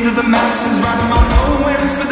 into the masses, writing my poems.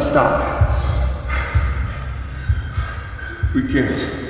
to stop. We can't.